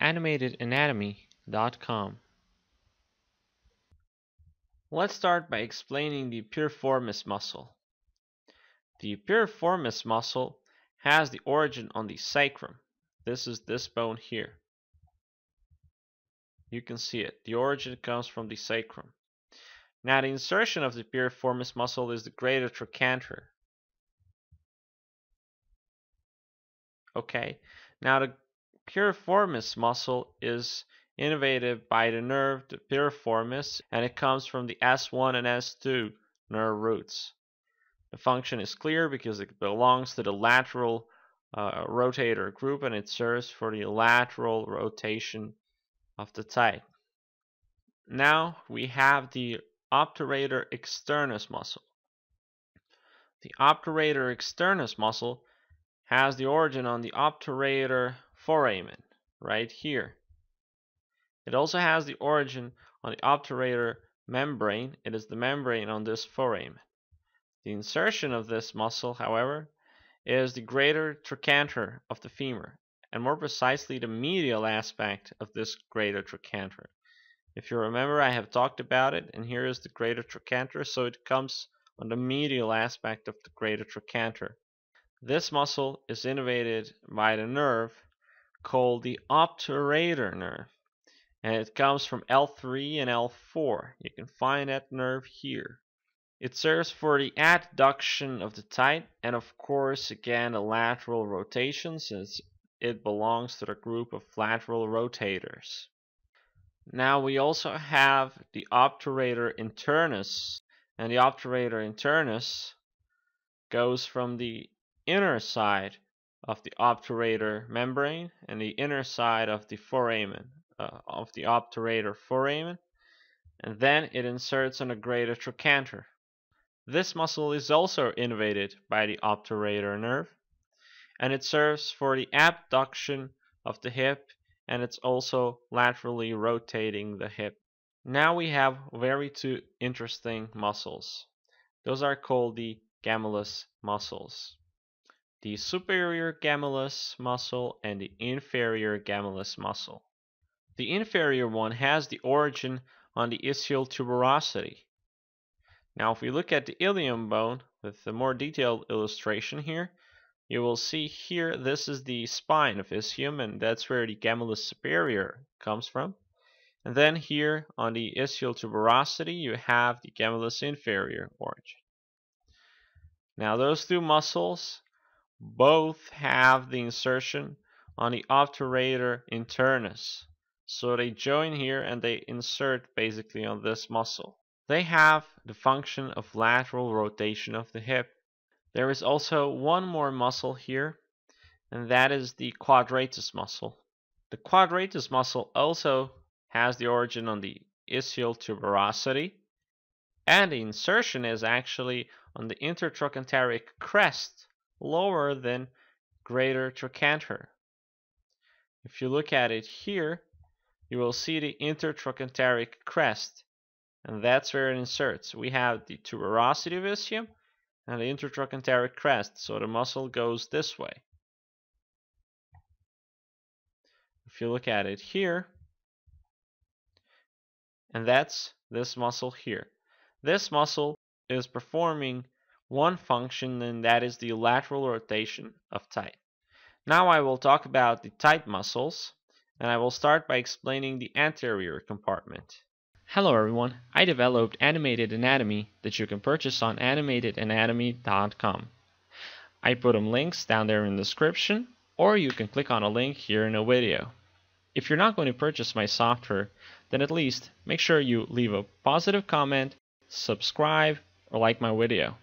animatedanatomy.com. Let's start by explaining the piriformis muscle. The piriformis muscle has the origin on the sacrum. This is this bone here. You can see it. The origin comes from the sacrum. Now the insertion of the piriformis muscle is the greater trochanter. Okay, now the piriformis muscle is innervated by the nerve, the piriformis, and it comes from the S1 and S2 nerve roots. The function is clear because it belongs to the lateral uh, rotator group and it serves for the lateral rotation of the type. Now we have the obturator externus muscle. The obturator externus muscle has the origin on the obturator foramen, right here. It also has the origin on the obturator membrane. It is the membrane on this foramen. The insertion of this muscle, however, is the greater trochanter of the femur, and more precisely the medial aspect of this greater trochanter. If you remember, I have talked about it, and here is the greater trochanter, so it comes on the medial aspect of the greater trochanter. This muscle is innervated by the nerve called the obturator nerve, and it comes from L3 and L4. You can find that nerve here. It serves for the adduction of the tite and of course again a lateral rotation since it belongs to the group of lateral rotators. Now we also have the obturator internus and the obturator internus goes from the inner side of the obturator membrane and the inner side of the foramen uh, of the obturator foramen and then it inserts on a greater trochanter. This muscle is also innervated by the obturator nerve and it serves for the abduction of the hip and it's also laterally rotating the hip. Now we have very two interesting muscles. Those are called the gemellus muscles the superior gemellus muscle and the inferior gemellus muscle. The inferior one has the origin on the ischial tuberosity. Now if we look at the ilium bone with a more detailed illustration here, you will see here this is the spine of ischium and that's where the gemellus superior comes from. And then here on the ischial tuberosity you have the gemellus inferior origin. Now those two muscles both have the insertion on the obturator internus. So they join here and they insert basically on this muscle. They have the function of lateral rotation of the hip. There is also one more muscle here and that is the quadratus muscle. The quadratus muscle also has the origin on the ischial tuberosity and the insertion is actually on the intertrochanteric crest lower than greater trochanter. If you look at it here, you will see the intertrochanteric crest, and that's where it inserts. We have the tuberosity ischium and the intertrochanteric crest, so the muscle goes this way. If you look at it here, and that's this muscle here. This muscle is performing one function and that is the lateral rotation of tite. Now I will talk about the tite muscles and I will start by explaining the anterior compartment. Hello everyone, I developed Animated Anatomy that you can purchase on animatedanatomy.com. I put them links down there in the description or you can click on a link here in a video. If you're not going to purchase my software, then at least make sure you leave a positive comment, subscribe, or like my video.